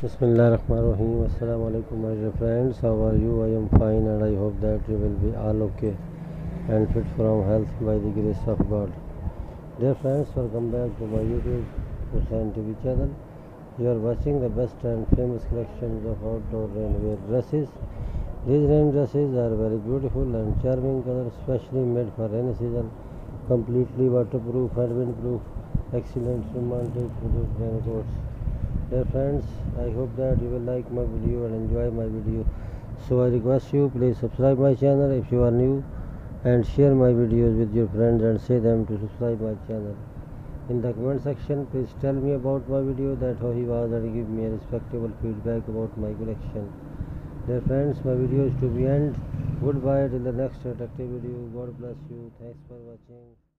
Assalamu alaikum my dear friends. How are you? I am fine and I hope that you will be all okay and fit from health by the grace of God. Dear friends, welcome back to my YouTube Hussain TV channel. You are watching the best and famous collections of outdoor rainwear dresses. These rain dresses are very beautiful and charming colors, specially made for rainy season, completely waterproof and windproof, excellent romantic raincoats. Dear friends, I hope that you will like my video and enjoy my video. So I request you please subscribe my channel if you are new and share my videos with your friends and say them to subscribe my channel. In the comment section please tell me about my video that how he was and give me a respectable feedback about my collection. Dear friends, my video is to be end. Goodbye till the next attractive video. God bless you. Thanks for watching.